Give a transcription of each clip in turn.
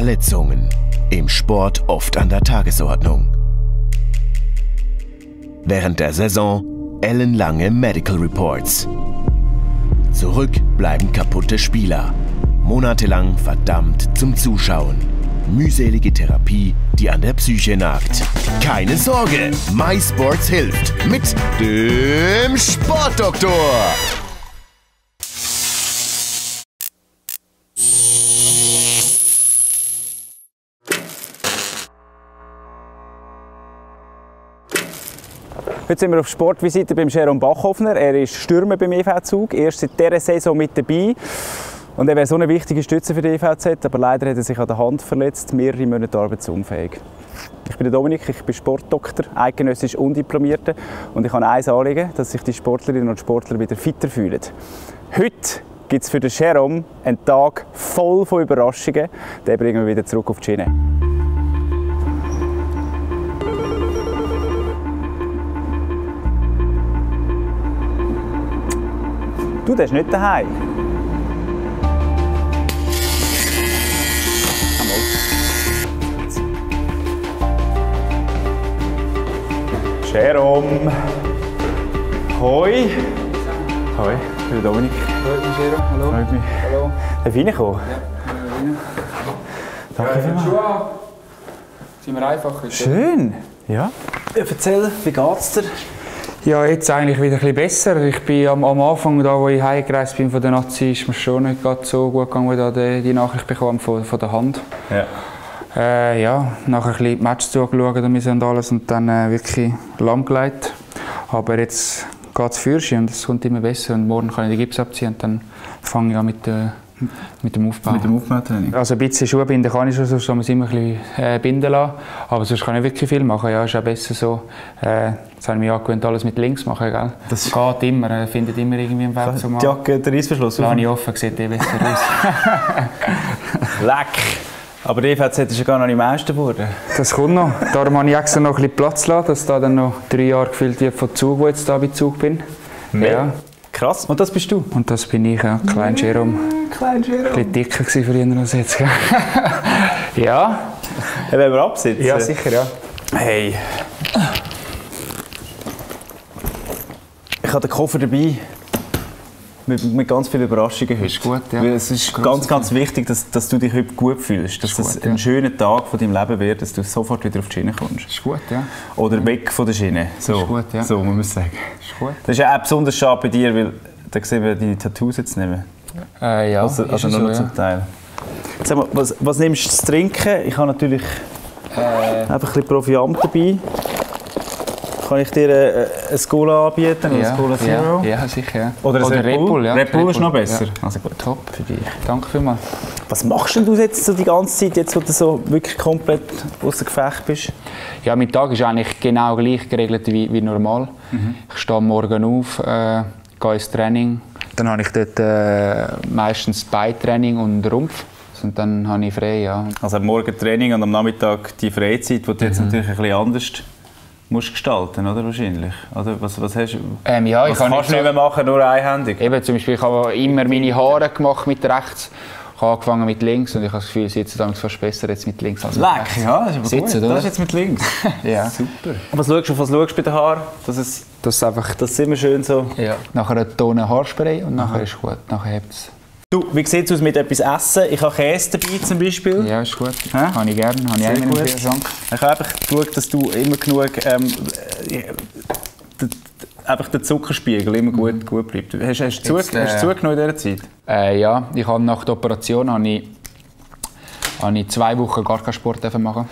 Verletzungen. Im Sport oft an der Tagesordnung. Während der Saison ellenlange Medical Reports. Zurück bleiben kaputte Spieler. Monatelang verdammt zum Zuschauen. Mühselige Therapie, die an der Psyche nagt. Keine Sorge, MySports hilft mit dem Sportdoktor. Heute sind wir auf Sportvisite beim Jerome Bachhoffner. Er ist Stürmer beim EV Zug, erst seit dieser Saison mit dabei. Und er wäre so eine wichtige Stütze für die EVZ, aber leider hat er sich an der Hand verletzt, mehrere Monate arbeitsunfähig. Ich bin Dominik, ich bin Sportdoktor, eidgenössisch und Diplomierter und ich habe ein Anliegen, dass sich die Sportlerinnen und Sportler wieder fitter fühlen. Heute gibt es für den Jerome einen Tag voll von Überraschungen. Den bringen wir wieder zurück auf die Schiene. Du, der ist nicht daheim. Jerome. Hoi. Hoi, ich bin Dominik. Hallo, Gero. Hallo. Mich. Hallo. Darf ich reinkommen? Danke Ja, vielmals. Schuhe an. Sind wir einfach. Schön. Ja. Erzähl, wie geht's dir? Ja, jetzt eigentlich wieder ein bisschen besser. Ich bin am, am Anfang, da, wo ich heimgereist bin von der Nazi, ist mir schon nicht so gut gegangen, als ich da die, die Nachricht bekam von, von der Hand. Ja. Äh, ja, nachher ein bisschen die Match zugeschaut und alles und dann äh, wirklich lahmgelegt. Aber jetzt geht es für und es kommt immer besser und morgen kann ich den Gips abziehen und dann fange ich an mit, äh, mit dem Aufbau. Mit dem Aufbautraining. Also ein bisschen Schuhe binden kann ich schon, sonst man es immer ein bisschen äh, binden lassen. Aber sonst kann ich wirklich viel machen. Ja, ist auch besser so. Äh, jetzt habe ich mich angewöhnt, alles mit links zu machen. Gell? Das- geht immer, äh, findet immer irgendwie einen Weg zum Die Jacke, der Reissverschluss. Lass ich offen, sieht eh besser aus. Leck! Aber die EVZ ist ja gar noch nicht Meister geworden. Das kommt noch. Darum habe ich extra noch ein bisschen Platz gelassen, dass da dann noch drei Jahre gefühlt wird von Zug, wo jetzt da bei Zug bin. Ja, Krass. Und das bist du? und das bin ich, ja. Klein Jerome. Klein Ein Jerome. bisschen dicker gewesen früher als jetzt. Ja, wenn wir absitzen. ja, sicher, ja. Hey. Ich habe den Koffer dabei. Mit, mit ganz vielen Überraschungen heute. Ist gut, ja. Weil es ist ganz, ganz wichtig, dass, dass du dich heute gut fühlst. Dass Ist es gut, ein ja. schöner Tag von deinem Leben wird, dass du sofort wieder auf die Schiene kommst. Ist gut, ja. Oder weg von der Schiene. So, Ist gut, ja. so muss man sagen. Ist gut. Das ist ja auch besonders schade bei dir, weil da sehen wir die Tattoos jetzt nicht mehr. Äh, ja, Also, ist also ja nur noch so, zum Teil. Sag mal, was, was nimmst du zu trinken? Ich habe natürlich ja. einfach ein bisschen Proviant dabei. Kann ich dir äh, ein Cola anbieten? Äh, Ein ja, Cola Zero? ja, ja, sicher, ja. Oder ein Red Bull? ja. Red Bull ist noch besser. Ja. Also gut. Top. Für dich. Danke vielmals. Was machst denn du jetzt so die ganze Zeit, jetzt, wo du so wirklich komplett außer Gefecht bist? Ja, mein Tag ist eigentlich genau gleich geregelt wie, wie normal. Ich stehe am morgen auf, äh, gehe ins Training. Dann habe ich dort äh, meistens Beintraining und Rumpf. Und dann habe ich frei, ja. Also am Morgen Training und am Nachmittag die Freizeit, die du jetzt natürlich ein bisschen anders musst gestalten, oder wahrscheinlich? Oder was, was hast du? Ähm, ja, ich was habe kannst du nicht mehr machen, nur einhändig? Eben, zum Beispiel, ich habe immer meine Haare gemacht mit rechts. Ich habe angefangen mit links und ich habe das Gefühl, es sitzt dann fast besser jetzt mit links als mit Leck, rechts. ja, das ist aber Sitzen, gut. oder? Das ist jetzt mit links. Ja. Super. Was schaust du, auf was schaust du bei den Haaren? Dass es, Das ist einfach... dass es immer schön so... Ja. Nachher eine Tonne Haarspray und nachher ist gut. Nachher hebt es. Du, wie sieht es aus mit etwas essen? Ich habe Käse dabei zum Beispiel. Ja, ist gut. Hä? Habe ich gerne. Habe ich Sehr im gut. Ich habe einfach geschaut, dass du immer genug... Ähm, äh, einfach der Zuckerspiegel immer gut, gut bleibt. Hast, hast, du Jetzt, zu, hast du äh, zugenommen in dieser Zeit? Äh, ja, ich habe nach der Operation habe ich, habe ich zwei Wochen gar keinen Sport machen.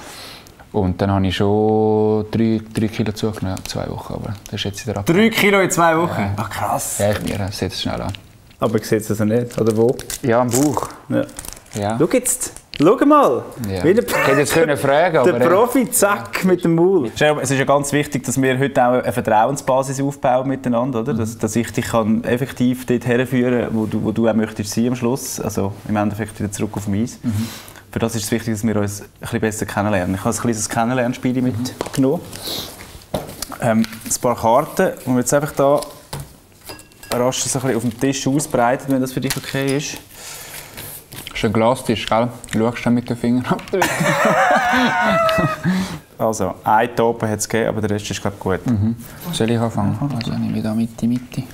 Und dann habe ich schon drei, drei Kilo zugenommen, ja, zwei Wochen. Aber das ist jetzt wieder ab. Drei Kilo in zwei Wochen? Ach krass. Ja, ich mir setze es schnell an. Aber ich sehe es also nicht. Oder wo? Ja, am Bauch. Ja. Ja. Schau jetzt. Schau mal. Ja. Wie der, Ich hätte jetzt können fragen, der aber... äh, Profi, zack, mit dem Maul. Es ist ja ganz wichtig, dass wir heute auch eine Vertrauensbasis aufbauen miteinander, oder? Dass, dass ich dich kann effektiv dort herführen kann, wo du, wo du auch möchtest sein am Schluss. Also im Endeffekt wieder zurück auf dem Eis. Für das ist es wichtig, dass wir uns ein bisschen besser kennenlernen. Ich habe ein kleines Kennenlernspiel mitgenommen. Ähm, ein paar Karten, die wir jetzt einfach da rasch so ein bisschen auf dem Tisch ausbreiten, wenn das für dich okay ist. ist ein Glastisch, gell? Schaust du mit den Fingern ab? Also, ein Topen hat es gegeben, aber der Rest ist, glaube ich, gut. Mhm. Soll ich anfangen? Also nehme ich da Mitte, Mitte.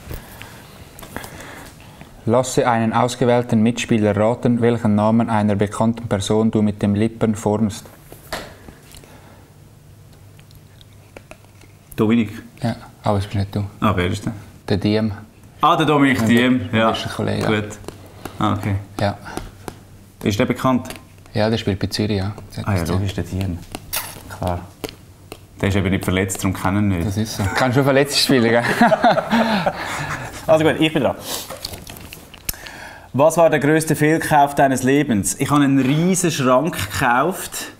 Lasse einen ausgewählten Mitspieler raten, welchen Namen einer bekannten Person du mit den Lippen formst. Dominik. Ja, aber es bist nicht du. Ah, wer ist der? Der Diem. Ah, der Dominik. Ja, Das ist ein Kollege. gut. Ah, okay. Ja. Ist der bekannt? ja, der spielt bei Zürich, ja. Ah ja, logisch, der Diem. Klar. Der ist eben nicht verletzt, darum kennen wir ihn Das nicht. ist so. Kannst du verletzt spielen, gell? Also gut, ich bin dran. Was war der größte Fehlkauf deines Lebens? Ich habe einen riesen Schrank gekauft,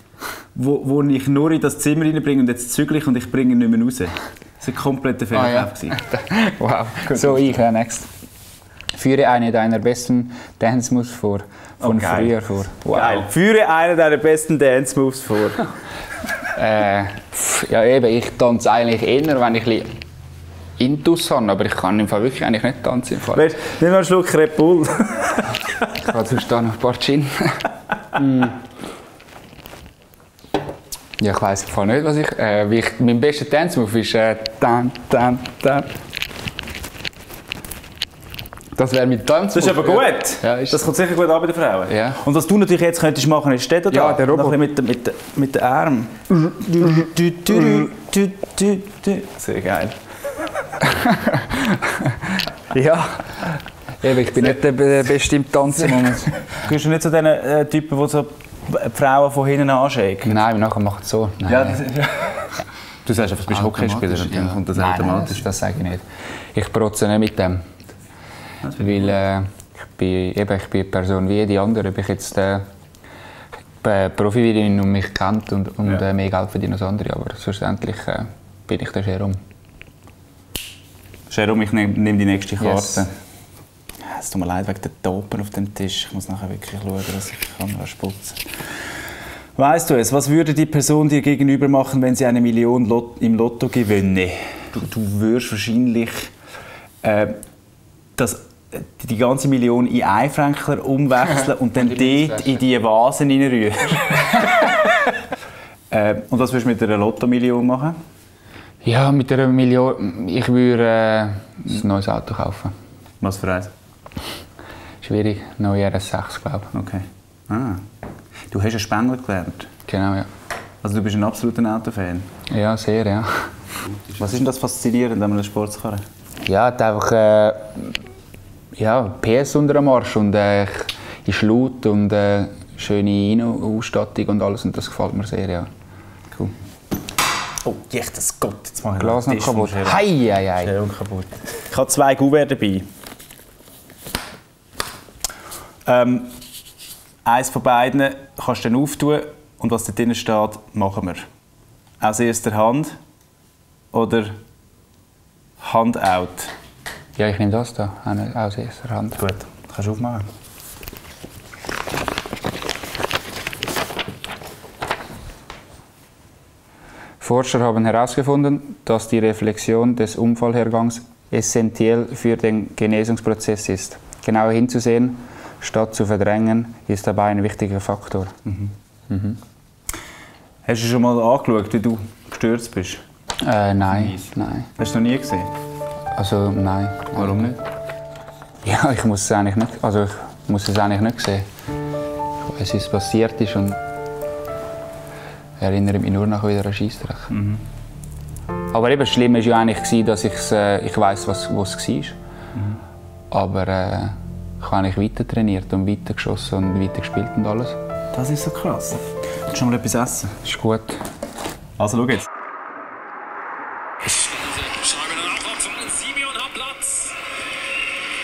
wo, wo ich nur in das Zimmer reinbringe und jetzt zügle ich und ich bringe ihn nicht mehr raus. Das war ein kompletter Ah, Fehlkauf. ja. wow. So, ich, ja, next. Führe eine deiner besten Dance-Moves vor. Von geil. früher vor. Wow. Geil. Führe einen deiner besten Dance-Moves vor. Äh, ja, eben, ich tanze eigentlich eher, wenn ich ein Intus habe, aber ich kann im Fall wirklich eigentlich nicht tanzen. Im Fall. Weißt, nimm mal einen Schluck Red Bull. Ich habe sonst da noch ein paar Gin. Mm. Ja, ich im Fall nicht, was ich... Äh, wie ich mein bester Dance-Move ist... Äh, tan, tan, tan. Das wäre mein Tanz. Das ist aber gut. Ja, ist das kommt sicher gut an bei den Frauen. Ja. Und was du natürlich jetzt könntest machen, ist steht da. Ja, der Noch Robot. ein bisschen mit, den- mit, mit den Armen. Sehr geil. Ja. Eben, ich bin nicht der der Beste im Tanzen. Moment. Gehst du nicht zu den äh, Typen, die so die Frauen von hinten anschicken? Nein, nachher macht es so. Nein. Ja, das, ja. Du sagst einfach, du bist Hockeyspieler und dann ja. kommt das Nein, automatisch. Nein, das sage ich nicht. Ich protze nicht mit dem. Weil äh, ich, bin, eben, ich bin eine Person wie jede andere. Ob ich jetzt äh, äh, Profi bin und mich kennt und, und Ja. äh, mehr Geld verdiene als andere, aber schlussendlich äh, bin ich der Jerome. Jerome, ich nehme nehm die nächste Karte. Yes. Es tut mir leid wegen der Topen auf dem Tisch. Ich muss nachher wirklich schauen, dass ich die Kamera sputze. Weißt du es, was würde die Person dir gegenüber machen, wenn sie eine Million Lot im Lotto gewinne? Du, du würdest wahrscheinlich äh, das, die ganze Million in Einfränkler umwechseln und dann dort in diese Vasen reinrühren. äh, und was würdest du mit einer Lotto-Million machen? Ja, mit einer Million. Ich würde äh, ein neues Auto kaufen. Was für eins? Schwierig. Neue RS6, glaube Okay. Ah. Du hast einen Spengler gelernt. ich. Genau, ja. Also du bist ein absoluter Autofan. Ja, sehr, ja. Was ist denn das faszinierend an einer Sportskarre? Ja, einfach äh, ja, PS unter dem Arsch und äh, ist laut und äh, schöne Innenausstattung und alles und das gefällt mir sehr, ja. Cool. Oh, das Gott, jetzt mache ich Glas noch kaputt. Hei, hei, hei. Kaputt. Ich habe zwei Gouverne dabei. Ähm, eins von beiden kannst du dann auftun und was da drin steht, machen wir. Aus erster Hand oder Handout? Ja, ich nehme das da aus erster Hand. Gut, kannst du aufmachen. Forscher haben herausgefunden, dass die Reflexion des Unfallhergangs essentiell für den Genesungsprozess ist. Genauer hinzusehen, statt zu verdrängen, ist dabei ein wichtiger Faktor. Hast du schon mal angeschaut, wie du gestürzt bist? Äh, nein, nein. Hast du noch nie gesehen? Also nein. Warum nicht? Ja, ich muss es eigentlich nicht, also ich muss es eigentlich nicht sehen. Ich wie es passiert ist und erinnere mich nur noch wieder an Scheissdreck. Aber eben, das Schlimme war ja eigentlich, dass ich's, äh, ich weiß, was wo es war. Aber äh, habe eigentlich weiter trainiert und weiter geschossen und weiter gespielt und alles. Das ist so krass. Willst du schon mal etwas essen? Ist gut. Also schau jetzt.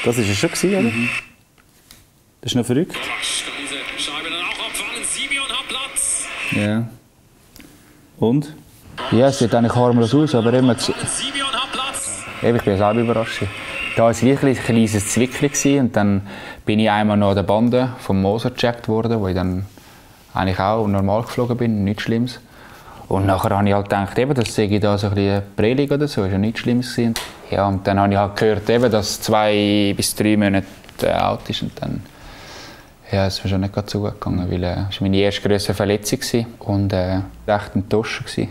Das war es schon, oder? Das ist noch verrückt. Ja. Und? Ja, es sieht eigentlich harmlos aus, aber immer zu, Simeon hat Platz. Eben, ich bin selber überrascht. Da war es ein kleines gewesen und dann bin ich einmal noch an der Bande vom Moser gecheckt worden, wo ich dann eigentlich auch normal geflogen bin, nichts Schlimmes. Und nachher habe ich halt gedacht, eben, das sehe ich da so ein bisschen Prellung oder so, ist ja nichts Schlimmes gewesen. Ja, und dann habe ich halt gehört, eben, dass zwei bis drei Monate äh, alt ist und dann Ja, es mir schon nicht gerade so gut gegangen, weil äh, es war meine erste größere Verletzung war und äh, echt enttäuscht war.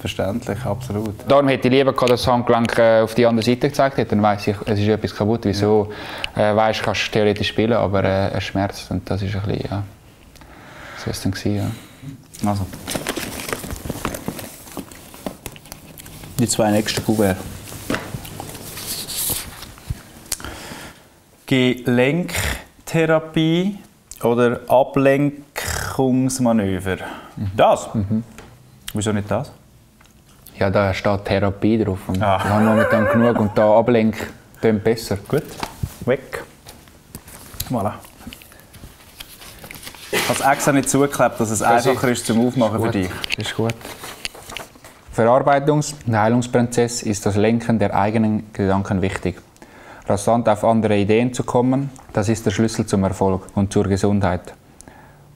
Verständlich, absolut. Darum hätte ich lieber gehabt, dass das Handgelenk äh, auf die andere Seite gezeigt hätte. Dann weiss ich, es ist etwas kaputt. Wieso? Äh, weißt, kannst du theoretisch spielen, aber äh, es schmerzt. Und das ist ein bisschen, ja. So war es dann. Gewesen, ja. Also. Die zwei nächsten Kugeln. Gelenktherapie oder Ablenkungsmanöver. Das? Wieso nicht das? Ja, da steht Therapie drauf. Und Ah. Ich habe momentan genug und da Ablenk tönt besser. Gut. Weg. Voilà. Ich habe es extra nicht zugeklebt, dass es einfacher ist zum Aufmachen für Gut, dich. Das ist gut. Verarbeitungs- und Heilungsprozess ist das Lenken der eigenen Gedanken wichtig. Rasant auf andere Ideen zu kommen, das ist der Schlüssel zum Erfolg und zur Gesundheit.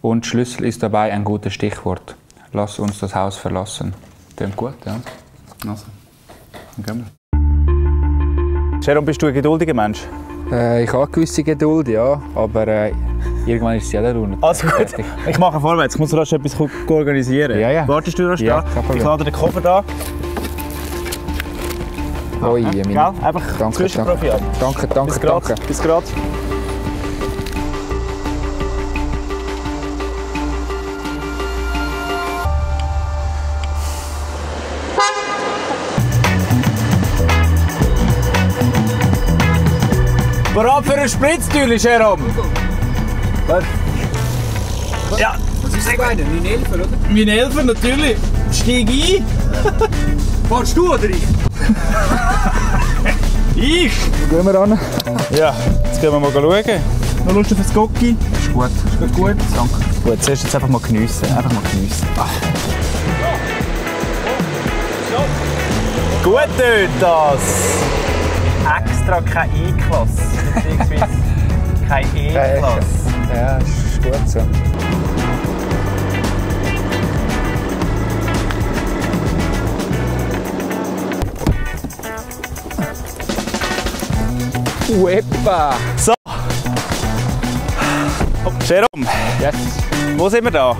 Und Schlüssel ist dabei ein gutes Stichwort. Lass uns das Haus verlassen. Klingt gut, ja. Also. Dann gehen wir. Sharon, bist du ein geduldiger Mensch? Äh, ich habe eine gewisse Geduld, ja, aber äh, irgendwann ist es ja der Runde. Also gut, ich mache vorwärts. Ich muss rasch etwas organisieren. Ja, ja. Wartest du rasch Ja, da? Ich lade den Koffer da. Meine- Gell? Einfach Danke, Zwischenprofi ab. Danke, danke, Bis grad. danke. Bis grad. Bereit für ein Spritztüli, Jerome? Ja. Was ist das eine? 911, oder? 911, natürlich. Steig ein. Fahrst du oder ich? ich? Gehen wir an. Ja, jetzt gehen wir mal schauen. Noch Lust auf ein Gocki? Ist gut. Gut, gut. Danke. Gut, zuerst jetzt einfach mal geniessen. Einfach mal geniessen. Gut tönt das. Extra keine E-Klasse. Beziehungsweise keine E-Klasse. Ja, ist gut so. Uepa! So. Jerome, Yes. wo sind wir da?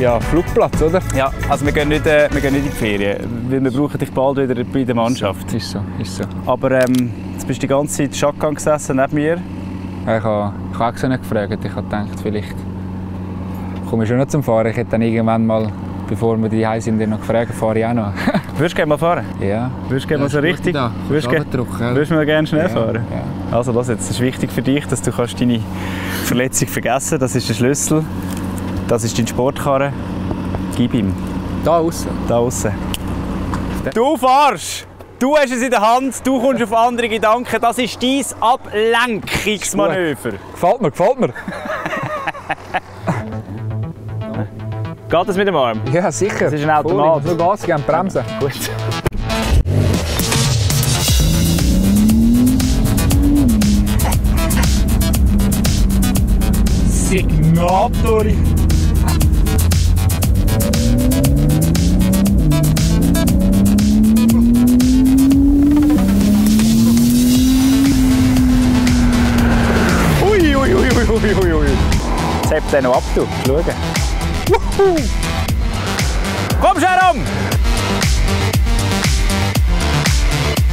Ja, Flugplatz, oder? Ja, also wir gehen nicht, äh, wir gehen nicht in die Ferien, weil wir brauchen dich bald wieder bei der Mannschaft. Ist so, ist so. Aber ähm, jetzt bist du die ganze Zeit Shotgun gesessen neben mir. Ja, Ich habe, ich habe auch nicht gefragt. Ich habe gedacht, vielleicht komme ich schon noch zum Fahren. Ich hätte dann irgendwann mal, bevor wir die sind, noch gefragt, fahre ich auch noch. Würdest du gerne mal fahren? ja. Würdest du gerne mal so richtig? Würdest du gerne- würdest du mal gerne schnell fahren? Ja. Also das jetzt, das ist wichtig für dich, dass du kannst deine Verletzung vergessen Das ist der Schlüssel. Das ist dein Sportkarren. Gib ihm. Da außen. Da außen. Du fahrst! Du hast es in der Hand, du kommst auf andere Gedanken. Das ist dein Ablenkungsmanöver. Gefällt mir, gefällt mir. Geht das mit dem Arm? Ja, sicher. Das ist ein Automat. Nur Gas geben, bremsen. Gut. Signator. Jetzt hebt er noch ab, du. Schauen. Wuhu. Komm, Jerome!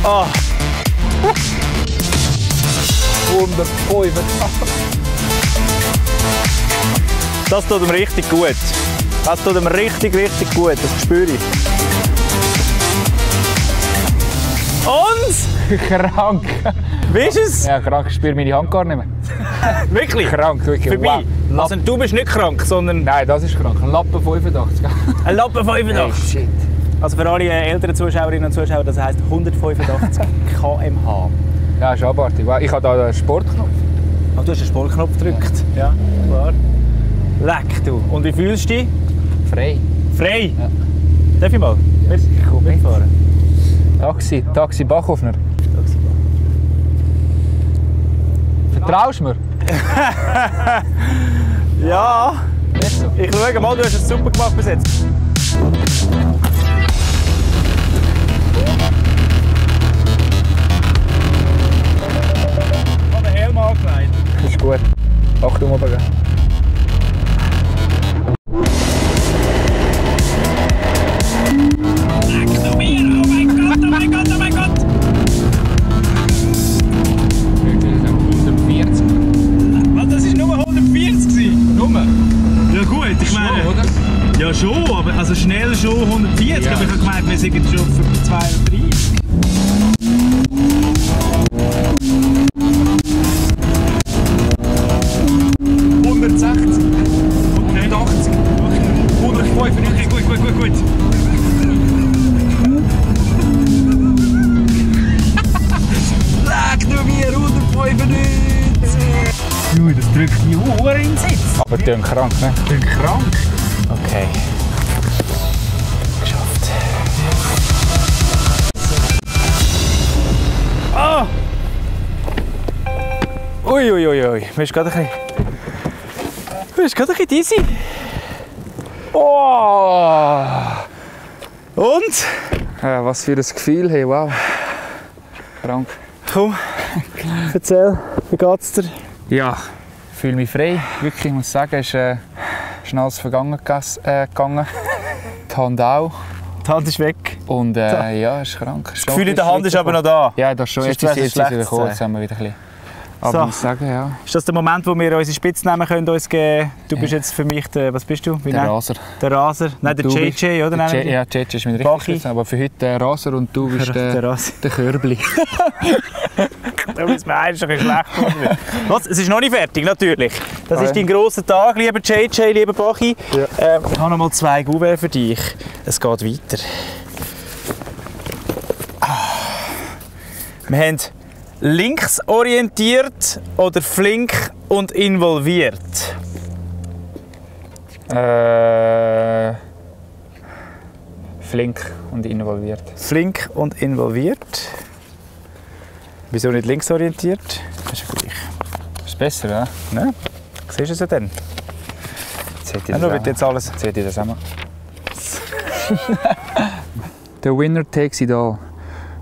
Ah. 105. Das tut ihm richtig gut. Das tut ihm richtig, richtig gut. Das spüre ich. Und? Krank. Wie ist es? Ja, krank. Ich spüre meine Hand gar nicht mehr. Wirklich? Krank, wirklich. Vorbei. Wow. Also du bist nicht krank, sondern Nein, das ist krank. Ein Lappen 85. ein Lappen 85. shit. Also für alle äh, älteren Zuschauerinnen und Zuschauer, das heisst 185 km/h. Ja, ist abartig. Ich habe da den Sportknopf. Oh, du hast den Sportknopf gedrückt. Ja, klar. Leck du. Und wie fühlst du dich? Frei. Frei? Ja. Darf ich mal? Ich komm mitfahren. Taxi, Taxi Bachhofner. Vertraust du mir? Ja. Ich schaue mal, du hast es super gemacht bis jetzt. Ich habe den Helm angelegt. Ist gut. Achtung oben. Krank, ne? Ich bin krank. Okay. Geschafft. Ah! Ui, ui, ui, ui. Mir ist gerade ein bisschen... Mir ist gerade ein bisschen dizzy. Oh! Und? Ja, was für ein Gefühl, hey, wow. Krank. Komm, erzähl, wie geht's dir? Ja, fühle mich frei. Wirklich, ich muss sagen, es ist äh, schnell vergangen äh, gegangen. Die Hand auch. Die Hand ist weg. Und äh, ja, es ist krank. Das Gefühl in der Hand ist aber noch da. Ja, das schon. Jetzt ist wär's jetzt ist wieder schlechtes kurz, haben wir wieder ein bisschen. Aber So. ich sagen, ja, Ist das der Moment, wo wir unsere Spitznamen können uns geben Du bist jetzt für mich der, was bist du? Wie der nennt- Raser. Der Raser. Nein, der Du JJ, oder? Der Ja, JJ ist mein richtiger aber für heute der Raser und du bist der, der Raser. der Körbli. Da muss man eigentlich ein bisschen schlecht. Was? Es ist noch nicht fertig, natürlich. Das Ah, ist dein grosser Tag, lieber JJ, lieber Bachi. Ja. Ähm, ich habe noch mal zwei Gouverne für dich. Es geht weiter. Ah. Wir haben linksorientiert oder flink und involviert. äh, flink und involviert. Flink und involviert. Wieso nicht linksorientiert? Das ist ja gleich. Ist besser, ja? Ne? Siehst du es ja dann? Jetzt hätte ich Ja, das auch. wird jetzt alles. Jetzt hätte ich das auch mal. The winner takes it all.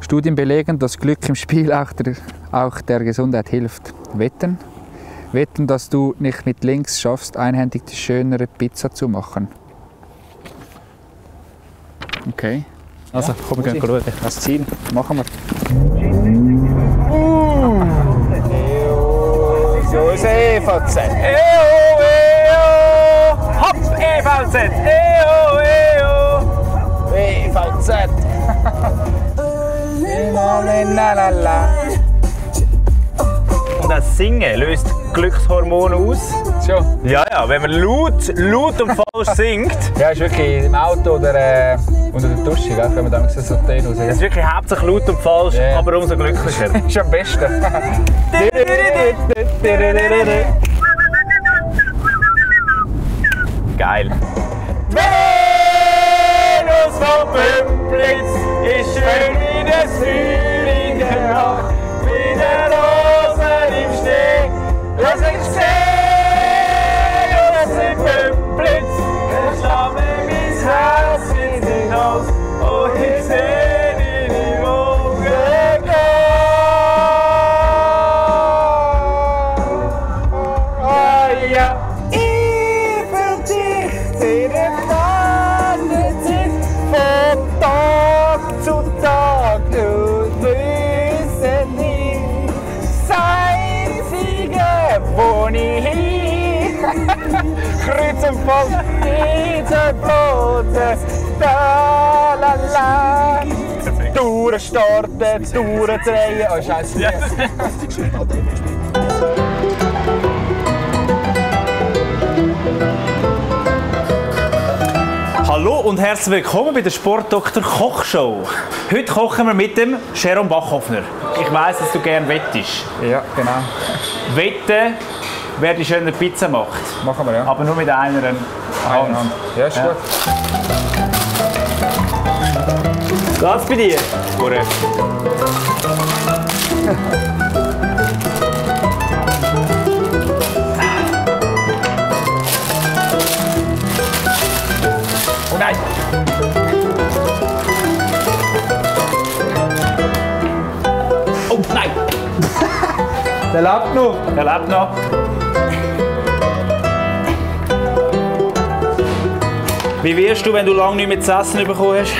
Studien belegen, dass Glück im Spiel auch der, auch der Gesundheit hilft. Wetten? Wetten, dass du nicht mit links schaffst, einhändig die schönere Pizza zu machen. Okay. Also, komm, wir gehen schauen. Das Ziel. Machen wir. So ist EVZ. EO, EO. Hopp, EVZ. EO, EO. EVZ. Und das Singen löst Glückshormone aus. Schon. Ja, ja, wenn man laut, laut und falsch singt, Ja, ist wirklich im Auto oder äh, unter der Dusche, gell? wenn man dann so Tee raus. das ist wirklich hauptsächlich laut und falsch, ja. aber umso glücklicher. ist am besten. Geil. Venus vom Pümplitz ist schön wie das Feuer in der Nacht, wie der Rosen im Schnee. Lass mich sehen, Venus im Pümplitz, der Schlamme mein Herz in den Hals, oh ich seh Kreuz und Fall, diese Boden, da la la. Durchstarten, durchdrehen, oh scheiße. Hallo und herzlich willkommen bei der Sportdoktor Kochshow. Heute kochen wir mit dem Sharon Bachhoffner. Ich weiß, dass du gerne wettest. Ja, genau. Wetten, wer die schöne Pizza macht. Machen wir, ja. Aber nur mit einer Hand. Eine Hand. Ja, ist Ja. gut. Geht's bei dir? Gut. Oh nein! Oh nein! Der lebt noch. Er lebt noch. Wie wirst du, wenn du lange nicht mehr zu essen bekommen hast?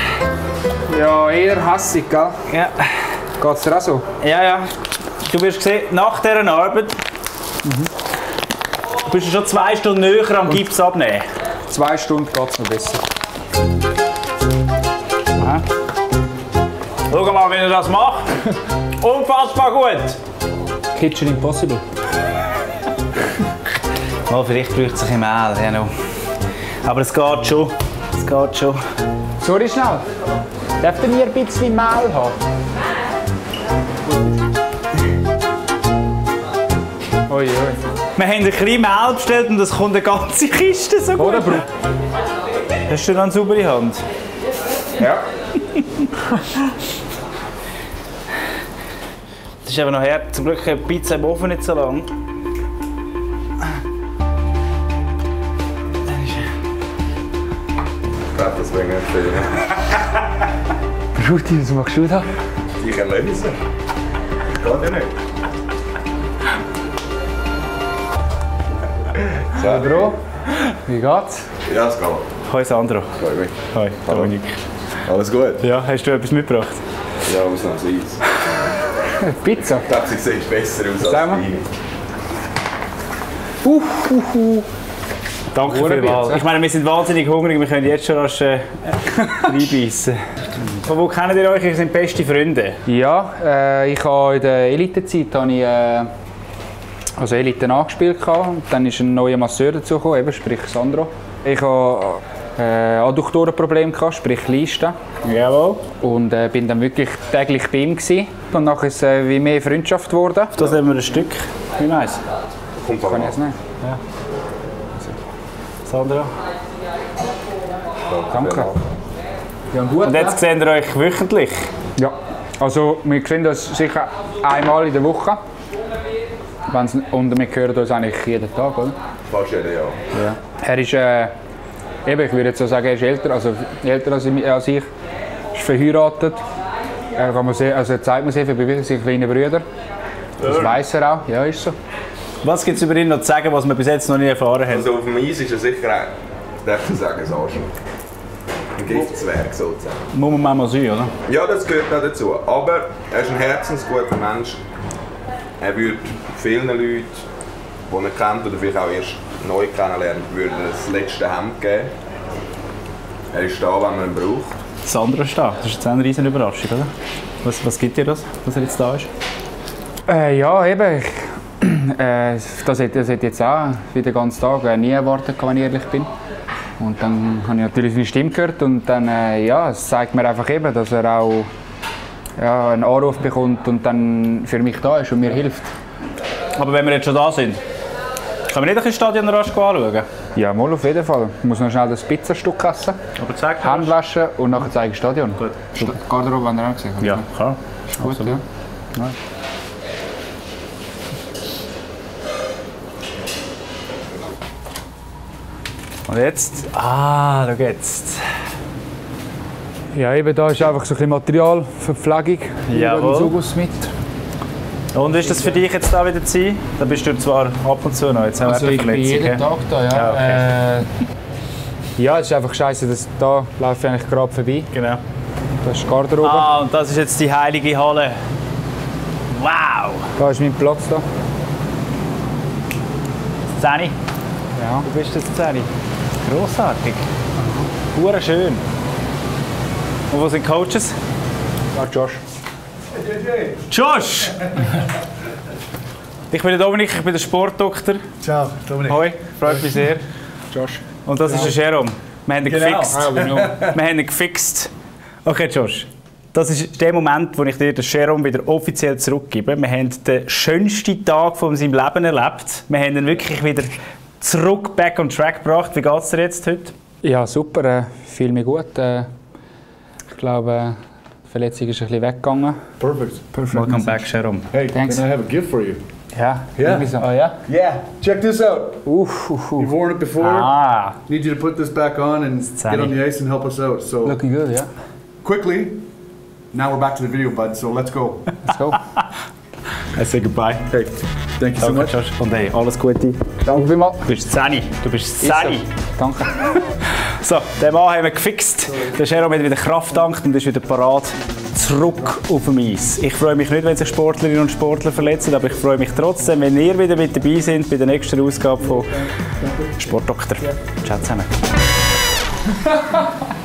Ja, eher hassig, gell? Ja. Geht's dir auch so? Ja, ja. Du wirst gesehen, nach dieser Arbeit bist du schon zwei Stunden näher am Gips abnehmen. Zwei Stunden geht's noch besser. Schau mal, wie er das macht. Unfassbar gut. Kitchen Impossible. Oh, vielleicht braucht es ein bisschen Mehl. Ja, no. Aber es geht schon. Es geht schon. Sorry, schnell. Dürften wir ein bisschen Mehl haben? Ui, ui. Wir haben ein bisschen Mehl bestellt und es kommt eine ganze Kiste so gut. Oder, Bro? Hast du noch eine saubere Hand? Ja. Das ist eben noch her. Zum Glück eine Pizza im Ofen nicht so lang. Das nicht viel. Ruti, was machst du da? Ich erlöse. Geht ja nicht. Bro. Wie geht's? Ja, es geht. Hoi Sandro. Freue mich. Hoi, Dominik. Alles gut? Ja, hast du etwas mitgebracht? Ja, ausnahmsweise. Pizza. Sie sieht besser aus als Sag mal. deine. Uh, uh, uh. Danke Hure vielmals. Ich meine, wir sind wahnsinnig hungrig, wir können jetzt schon rasch äh, reinbeissen. Von wo kennt ihr euch? Ihr seid beste Freunde. Ja, äh, ich habe in der Elitezeit habe ich, äh, also Elite nachgespielt gehabt. dann ist ein neuer Masseur dazugekommen, eben, sprich Sandro. Ich habe äh, Adduktorenprobleme gehabt, sprich Leisten. Jawohl. Und äh, bin dann wirklich täglich bei ihm gewesen. Und nachher ist es äh, wie mehr Freundschaft geworden. Das haben wir ein Stück. Wie nice. Kommt Kann an. ich jetzt nicht. Sandro. Danke. Ja, gut. Und jetzt seht ihr euch wöchentlich. Ja, also wir sehen uns sicher einmal in der Woche. Wenn's, und wir hören uns eigentlich jeden Tag, oder? Fast jeden Jahr. Er ist, äh, eben, ich würde jetzt so sagen, er ist älter, also älter als, ich- als ich. Ist verheiratet. Er, kann man sehen, also er zeigt mir sehr viel bei seine kleinen Brüder. Das weiß er auch, ja, ist so. Was gibt es über ihn noch zu sagen, was wir bis jetzt noch nie erfahren haben? Also auf dem Eis ist er sicher ein, darf ich sagen, ein Arschloch. Ein Giftzwerg sozusagen. Muss man manchmal sein, oder? Ja, das gehört auch dazu. Aber er ist ein herzensguter Mensch. Er würde vielen Leuten, die er kennt oder vielleicht auch erst neu kennenlernt, würde er das letzte Hemd geben. Er ist da, wenn man ihn braucht. Sandro ist da. Das ist jetzt eine riesen Überraschung, oder? Was, was gibt dir das, dass er jetzt da ist? Äh, ja, eben. Äh, das, hätte, das hätte jetzt auch wie den ganzen Tag äh, nie erwartet, wenn ich ehrlich bin. Und dann habe ich natürlich seine Stimme gehört und dann, äh, ja, es zeigt mir einfach eben, dass er auch ja, einen Anruf bekommt und dann für mich da ist und mir hilft. Aber wenn wir jetzt schon da sind, können wir nicht ein Stadion rasch anschauen? Ja, mal auf jeden Fall. Ich muss noch schnell das Pizzastück essen, Aber zeig mir Hände waschen und nachher zeige ich Stadion. Gut. Sta- Garderobe, wenn ihr auch gesehen habt. Ja, klar. Ist gut, ja. Und jetzt? Ah, da geht's. Ja, eben da ist einfach so ein bisschen Material für die Pflegung. Jawohl. Sugus mit. Und wie ist das für dich jetzt da wieder zu sein? Da bist du zwar ab und zu noch, jetzt haben wir Also ich bin jeden? Tag da, ja. Ja, okay. äh, ja, es ist einfach scheiße, dass da laufe ich eigentlich gerade vorbei. Genau. Das ist die Garderobe. Ah, und das ist jetzt die heilige Halle. Wow! Da ist mein Platz da. Zeni, Ja. du bist jetzt Zeni. Grossartig. Hure schön. Und wo sind die Coaches? Da Josh. Josh! Ich bin der Dominik, ich bin der Sportdoktor. Ciao, Dominik. Hoi, freut mich sehr. Josh. Und das ist der Jerome. Wir haben ihn Genau. gefixt. Ah, genau. Wir haben ihn gefixt. Okay, Josh. Das ist der Moment, wo ich dir den Jerome wieder offiziell zurückgebe. Wir haben den schönsten Tag von seinem Leben erlebt. Wir haben ihn wirklich wieder zurück, back on track gebracht. Wie geht es dir jetzt heute? Ja, super. Äh, fühle mich gut. Äh, ich glaube, die Verletzung ist ein bisschen weggegangen. Perfect. Perfect. Welcome back, Jerome. Hey, Thanks. then I have a gift for you. Ja, Ja. irgendwie so. Oh ja? Yeah, check this out. Uff, uff, You've worn it before. Ah, Need you to put this back on and get on the ice and help us out. So Looking good, ja. quickly, now we're back to the video, bud. So let's go. Let's go. I say goodbye. Hey, thank you so Danke, much. Josh. Und hey, alles Gute. Danke vielmals. Du bist Zeni. Du bist. Zeni. Danke. So, den Mann haben wir gefixt. Der Jerome hat wieder Kraft gedankt und ist wieder parat zurück auf dem Eis. Ich freue mich nicht, wenn sich Sportlerinnen und Sportler verletzen, aber ich freue mich trotzdem, wenn ihr wieder mit dabei seid bei der nächsten Ausgabe von Sportdoktor. Ciao zusammen.